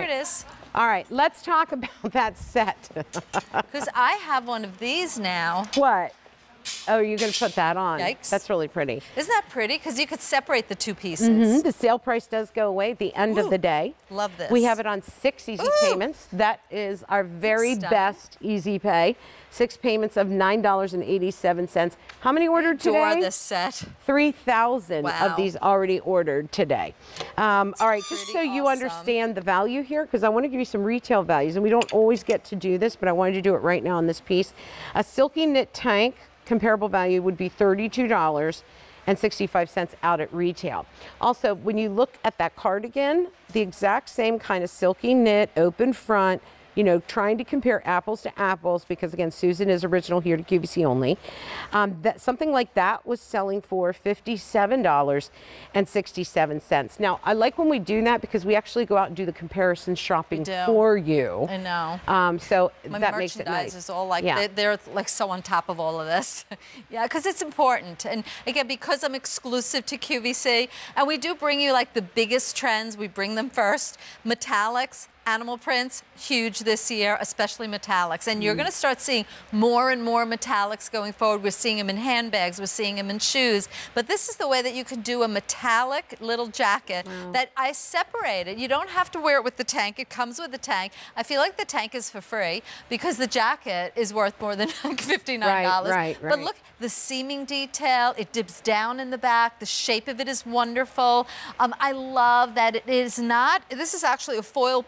Here right. it is. All right, let's talk about that set. Because I have one of these now. what? Oh, you're going to put that on. Yikes. That's really pretty. Isn't that pretty? Because you could separate the two pieces. Mhm, The sale price does go away at the end of the day. love this. We have it on six easy Ooh. payments. That is our very best easy pay. Six payments of $9.87. How many ordered today? Adore this set. 3,000 Wow. of these already ordered today. Um, all right, just so pretty you understand the value here, because I want to give you some retail values, and we don't always get to do this, but I wanted to do it right now on this piece. A silky knit tank comparable value would be $32 and 65 cents out at retail. Also, when you look at that cardigan, the exact same kind of silky knit, open front, you know, trying to compare apples to apples because again, Susan is original here to QVC only. Um, that something like that was selling for fifty-seven dollars and sixty-seven cents. Now, I like when we do that because we actually go out and do the comparison shopping for you. I know. Um, so My that makes it merchandise nice. is all like yeah. they, they're like so on top of all of this. yeah, because it's important. And again, because I'm exclusive to QVC, and we do bring you like the biggest trends. We bring them first. Metallics, animal prints, huge this year, especially metallics. And Mm. you're going to start seeing more and more metallics going forward. We're seeing them in handbags. We're seeing them in shoes. But this is the way that you can do a metallic little jacket that I separated. You don't have to wear it with the tank. It comes with the tank. I feel like the tank is for free because the jacket is worth more than like $59. Right, right, But look, the seaming detail, it dips down in the back. The shape of it is wonderful. Um, I love that it is not, this is actually a foil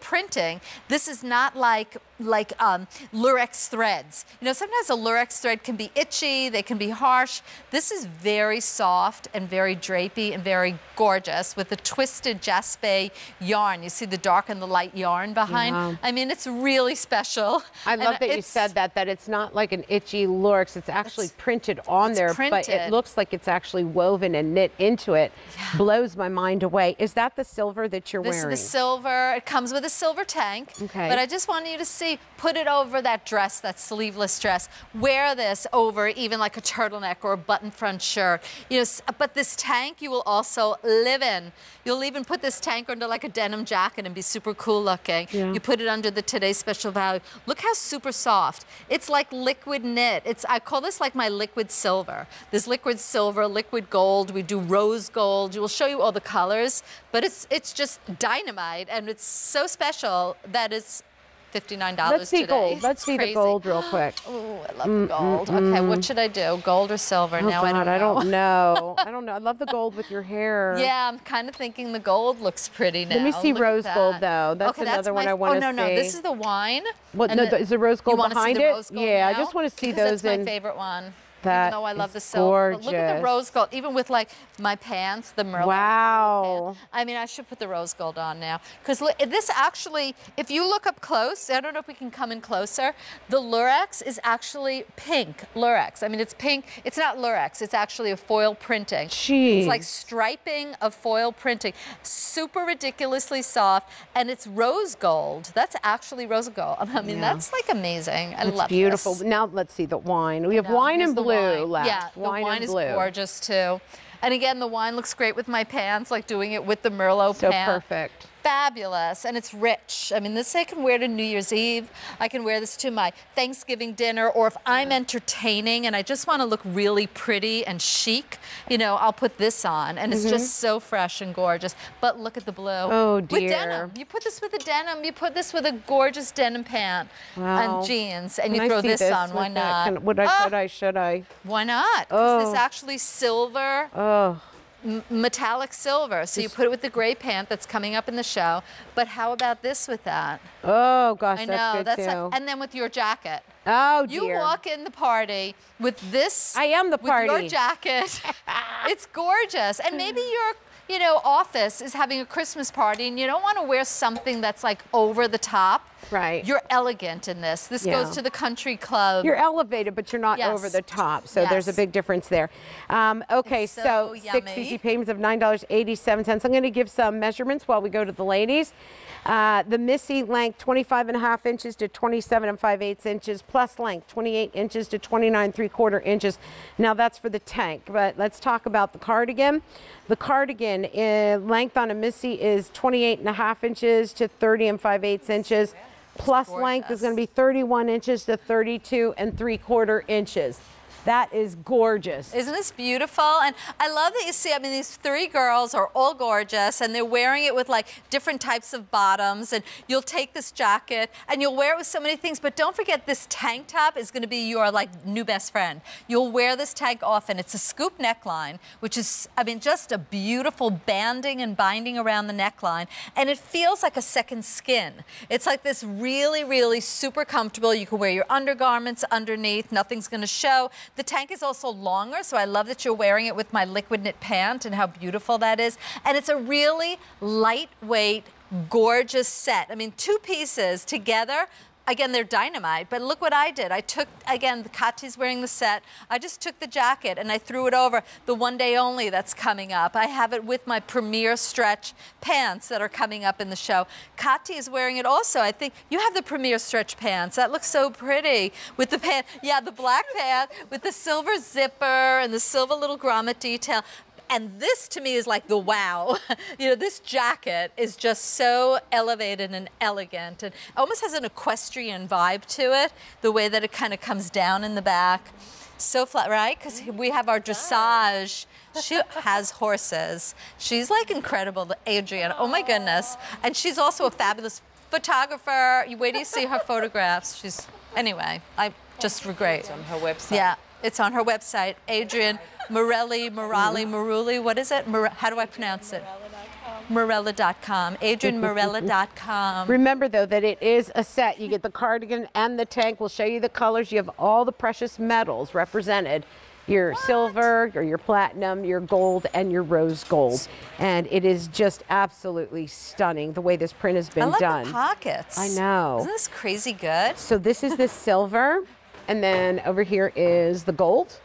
This is not like like um, lurex threads. You know, sometimes a lurex thread can be itchy, they can be harsh. This is very soft and very drapey and very gorgeous with the twisted jaspe yarn. You see the dark and the light yarn behind. Yeah. I mean, it's really special. I And love that you said that, that it's not like an itchy lurex. It's actually It's- printed on there, but it looks like it's actually woven and knit into it. Blows my mind away. Is that the silver that you're This wearing? is the silver. It comes with a silver tank. Okay. But I just wanted you to see, put it over that dress, that sleeveless dress. Wear this over even like a turtleneck or a button front shirt. You know, but this tank you will also live in. You'll even put this tank under like a denim jacket and be super cool looking. Yeah. You put it under the today's special value. Look how super soft. It's like liquid knit. It's I call this like my liquid silver. There's liquid silver, liquid gold. We do rose gold. We'll show you all the colors, but it's it's just dynamite and it's so special that it's $59 Let's see today. gold. Let's see the gold real quick. Oh, I love the mm, mm, gold. Okay, mm. what should I do? Gold or silver? Oh now God, I don't know. know. I don't know. I love the gold with your hair. Yeah, I'm kind of thinking the gold looks pretty now. Let me see Look rose gold, though. That's okay, another that's one I wanna see. Oh no, no, this is the wine. What? No, the- is the rose gold behind see it? Rose gold Yeah, I just wanna see Because those That's in- my favorite one. That even though I love the silver. But Look at the rose gold, even with like my pants, the Merlot. Wow. I mean, I should put the rose gold on now because this actually, if you look up close, I don't know if we can come in closer. The Lurex is actually pink Lurex. I mean, it's pink. It's not Lurex. It's actually a foil printing. It's like striping of foil printing. Super ridiculously soft, and it's rose gold. That's actually rose gold. I mean, Yeah. that's like amazing. I It's love beautiful. This. Now let's see the wine. We have No, wine and the blue wine. left. Yeah, the wine and is blue. gorgeous too. And again, the wine looks great with my pants, like doing it with the Merlot So pant. perfect. Fabulous, and it's rich. I mean, this I can wear to New Year's Eve. I can wear this to my Thanksgiving dinner, or if I'm entertaining and I just want to look really pretty and chic, you know, I'll put this on, and it's just so fresh and gorgeous. But look at the blue. Mm-hmm. Oh, With denim, you put this with a denim. You put this with a gorgeous denim pant Wow. and jeans, and Can you I throw see this, on. Why not? Can- would I? Ah! Could I? Should I? Why not? Oh. This actually silver, Oh, m- metallic silver. So you put it with the gray pant that's coming up in the show. But how about this with that? oh gosh, I know that's good that's too. and then with your jacket. oh dear. You walk in the party with this. I am the With your jacket. it's gorgeous. And maybe your, you know, office is having a Christmas party and you don't want to wear something that's like over the top. Right. You're elegant in this. This Yeah. goes to the country club. You're elevated, but you're not Yes. over the top. So there's a big difference there. Um, okay, It's so, so six easy payments of $9.87. I'm going to give some measurements while we go to the ladies. Uh, the Missy length 25 and a half inches to 27 and 5 eighths inches, plus length 28 inches to 29 three quarter inches. Now that's for the tank, but let's talk about the cardigan. The cardigan uh, length on a Missy is 28 and a half inches to 30 and 5 eighths inches. Plus length is going to be 31 inches to 32 and three quarter inches. That is gorgeous. Isn't this beautiful? And I love that you see, I mean, these three girls are all gorgeous and they're wearing it with like different types of bottoms. And you'll take this jacket and you'll wear it with so many things. But don't forget, this tank top is going to be your like new best friend. You'll wear this tank often. It's a scoop neckline, which is, I mean, just a beautiful banding and binding around the neckline. And it feels like a second skin. It's like this really, really super comfortable. You can wear your undergarments underneath, nothing's going to show. The tank is also longer, so I love that you're wearing it with my liquid knit pant and how beautiful that is. And it's a really lightweight, gorgeous set. I mean, two pieces together. Again, they're dynamite, but look what I did. I took, again, Kati's wearing the set. I just took the jacket and I threw it over the one day only that's coming up. I have it with my premier stretch pants that are coming up in the show. Kati is wearing it also. I think you have the premier stretch pants. That looks so pretty with the pant. Yeah, the black pant with the silver zipper and the silver little grommet detail. And this to me is like the wow. you know, this jacket is just so elevated and elegant and almost has an equestrian vibe to it, the way that it kind of comes down in the back. So flat, right? Because we have our dressage. She has horses. She's like incredible, Adrian. Oh my goodness. And she's also a fabulous photographer. You wait till you see her photographs. She's, anyway, I just regret. on her website. Yeah, it's on her website. Adrian Morelli, Morali, Maruli. What is it? More, how do I pronounce it? Morella.com. AdrianMorella.com. Remember though that it is a set. You get the cardigan and the tank. We'll show you the colors. You have all the precious metals represented. Your silver, or your platinum, your gold, and your rose gold. And it is just absolutely stunning the way this print has been I love done. the pockets. I know. Isn't this crazy good? So this is the silver, and then over here is the gold.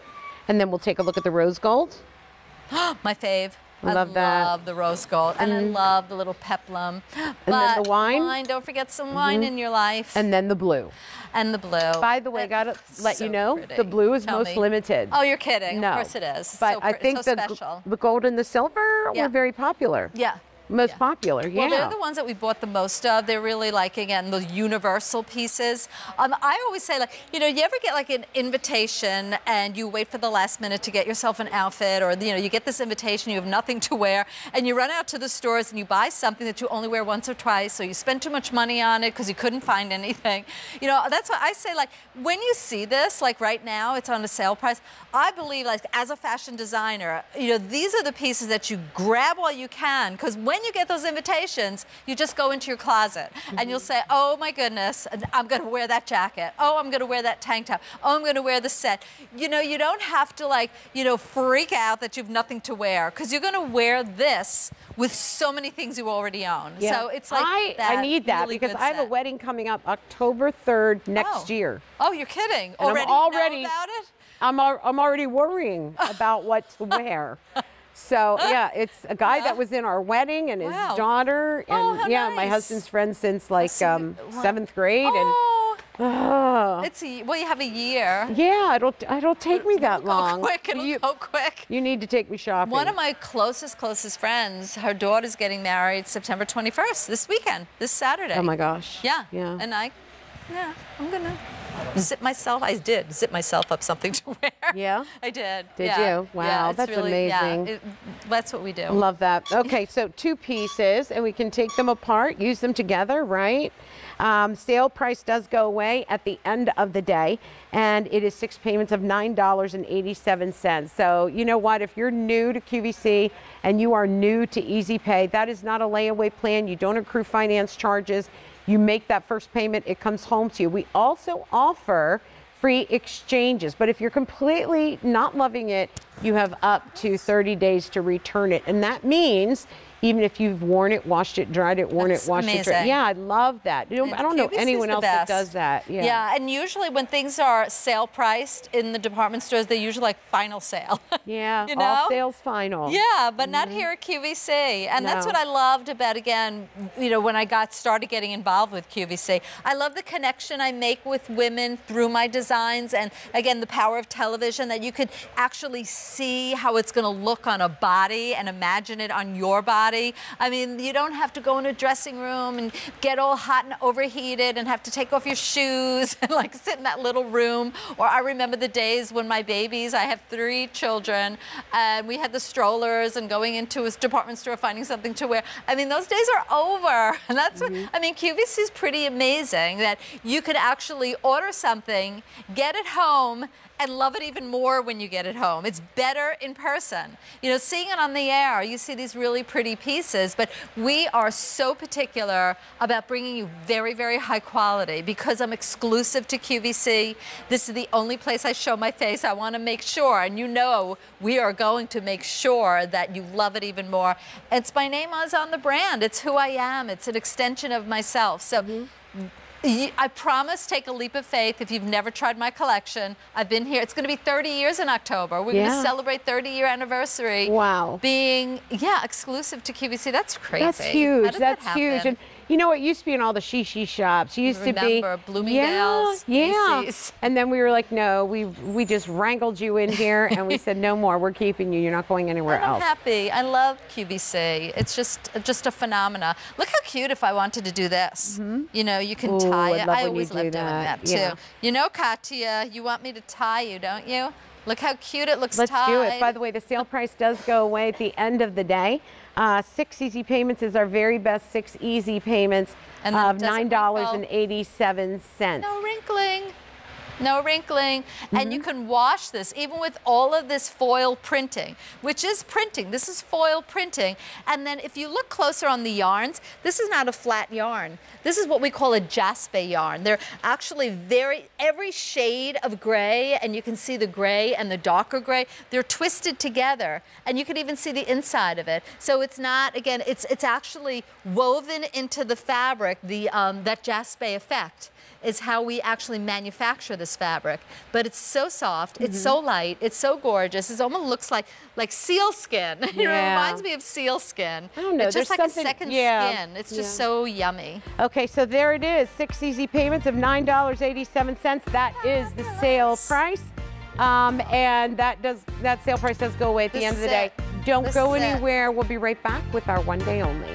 And then we'll take a look at the rose gold. My fave. I love I that. love the rose gold, and I love the little peplum. then But the wine. Mm-hmm. Don't forget some wine in your life. And then the blue. and the blue. By the way, And- gotta let so you know, pretty. the blue is Tell most me. limited. Oh, you're kidding. no. Of course it is. But so, I think so the, the gold and the silver Yeah. were very popular. Yeah. Most Yeah. popular, yeah. Well, they're the ones that we bought the most of. They're really like again the universal pieces. Um, I always say like you know you ever get like an invitation and you wait for the last minute to get yourself an outfit or you know you get this invitation you have nothing to wear and you run out to the stores and you buy something that you only wear once or twice so you spend too much money on it because you couldn't find anything. You know that's why I say like when you see this like right now it's on a sale price. I believe like as a fashion designer you know these are the pieces that you grab while you can because when you get those invitations, you just go into your closet and you'll say, "Oh my goodness, I'm going to wear that jacket. Oh, I'm going to wear that tank top. Oh, I'm going to wear the set." You know, you don't have to like, you know, freak out that you've nothing to wear because you're going to wear this with so many things you already own. Yeah. So it's like I, that I need that really because I have a wedding coming up October 3rd next Oh. year. Oh, you're kidding? I'm already, already- know about it? I'm, I'm already worrying about what to wear. So yeah, it's a guy that was in our wedding and his Wow. daughter, and Oh, yeah, my husband's friend since like um, seventh grade, Oh, and oh, it's a, well, you have a year. yeah, it'll it'll take me that It'll long. Go quick. It'll you, go quick. you need to take me shopping. One of my closest, closest friends, her daughter's getting married September 21st, this weekend, this Saturday. oh my gosh. Yeah. Yeah. And I, yeah, I'm gonna zip myself. I did zip myself up something to wear. Yeah? I did. Did yeah. you? Wow, Yeah, that's really, yeah, amazing. it- that's what we do. Love that. Okay, so two pieces, and we can take them apart, use them together, right? Um, sale price does go away at the end of the day, and it is six payments of $9.87. So, you know what? If you're new to QVC and you are new to Easy Pay, that is not a layaway plan. You don't accrue finance charges. You make that first payment, it comes home to you. We also offer free exchanges. But if you're completely not loving it, you have up to 30 days to return it. And that means even if you've worn it, washed it, dried it, worn That's it, washed it. Dried. amazing. Yeah, I love that. You know, I don't know anyone else that does that. Yeah. Yeah, and usually when things are sale priced in the department stores, they're usually like final sale. Yeah, you know? all sales final. Yeah, but not mm-hmm. here at QVC. And that's what I loved about, again, you know, when I got started getting involved with QVC. I love the connection I make with women through my designs. And again, the power of television that you could actually see how it's going to look on a body and imagine it on your body. I mean, you don't have to go in a dressing room and get all hot and overheated and have to take off your shoes and like sit in that little room. Or I remember the days when my babies, I have three children, and we had the strollers and going into a department store finding something to wear. I mean, those days are over. And that's what, mm-hmm. I mean, QVC is pretty amazing that you could actually order something, get it home, and love it even more when you get it home. It's better in person. You know, seeing it on the air, you see these really pretty pieces, but we are so particular about bringing you very, very high quality because I'm exclusive to QVC. This is the only place I show my face. I want to make sure, and you know, we are going to make sure that you love it even more. It's my name is on the brand. It's who I am. It's an extension of myself. So. Y- I promise, take a leap of faith. If you've never tried my collection, I've been here. It's going to be 30 years in October. We're going to celebrate 30 year anniversary. Wow. Being yeah exclusive to QVC. That's crazy. That's huge. That's that huge. And you know, it used to be in all the shishi shops. It used Remember, to be Bloomingdale's, yeah, yeah. And then we were like, no, we we just wrangled you in here, and we said, no more. We're keeping you. You're not going anywhere I'm else. happy. I love QVC. It's just just a phenomena. Look how cute if I wanted to do this. Mm-hmm. You know, you can. Ooh, tie I it. I always do love doing that. that too. Yeah. You know, Katya, you want me to tie you, don't you? Look how cute it looks Let's tied. do it. By the way, the sale price does go away at the end of the day. Uh, six easy payments is our very best six easy payments And of nine dollars and eighty-seven cents. No wrinkling. No wrinkling. And you Mm-hmm. can wash this even with all of this foil printing, which is printing. This is foil printing. And then if you look closer on the yarns, this is not a flat yarn. This is what we call a jaspe yarn. They're actually very, every shade of gray, and you can see the gray and the darker gray, they're twisted together. And you can even see the inside of it. So it's not, again, it's, it's actually woven into the fabric, the, um, that jaspe effect is how we actually manufacture this fabric. But it's so soft, it's so Mm-hmm. light, it's so gorgeous. It almost looks like like seal skin. you know, it reminds me of seal skin. I don't know, It's just there's like something- a second yeah, skin. It's just yeah. so yummy. Okay, so there it is. Six easy payments of nine dollars eighty-seven cents. That is the sale price, um, and that does that sale price does go away at the This end of the day. it. Don't This go is it. anywhere. We'll be right back with our one day only.